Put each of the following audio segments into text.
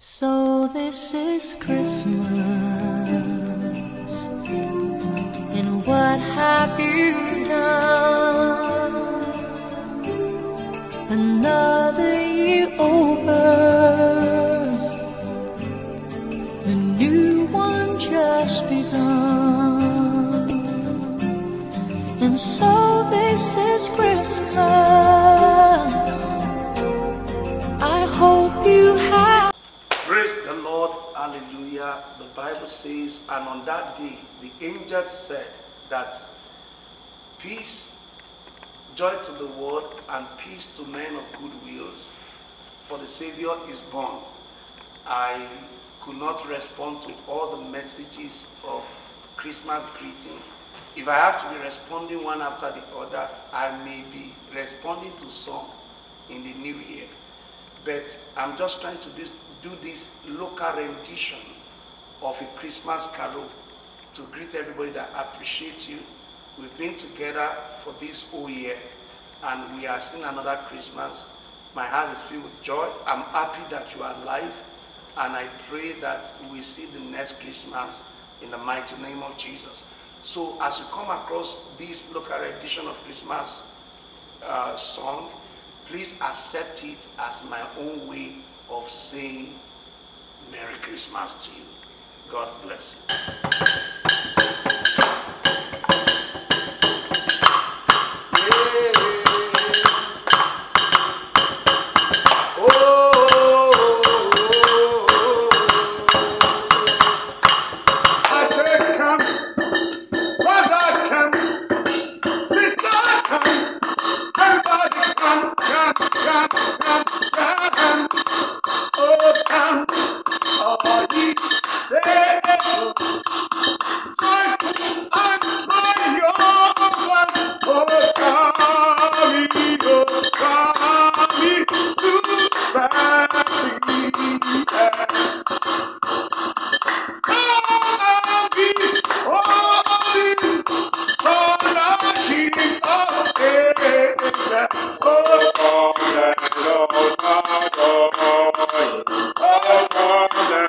So this is Christmas, and what have you done? Another year over, a new one just begun, and so this is Christmas. Hallelujah. The Bible says, and on that day the angel said that peace, joy to the world, and peace to men of good wills, for the Savior is born. I could not respond to all the messages of Christmas greeting. If I have to be responding one after the other, I may be responding to some in the new year but I'm just trying to this, do this local rendition of a Christmas carol to greet everybody that appreciates you. We've been together for this whole year and we are seeing another Christmas. My heart is filled with joy. I'm happy that you are alive and I pray that we see the next Christmas in the mighty name of Jesus. So as you come across this local rendition of Christmas uh, song, please accept it as my own way of saying Merry Christmas to you. God bless you. Sister,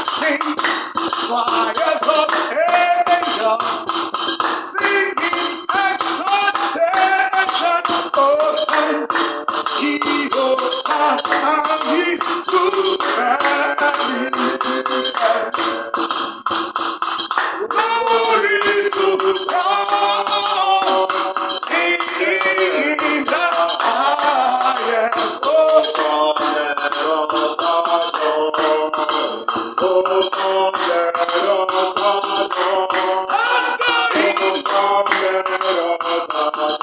sing, choirs of angels, Oh, come,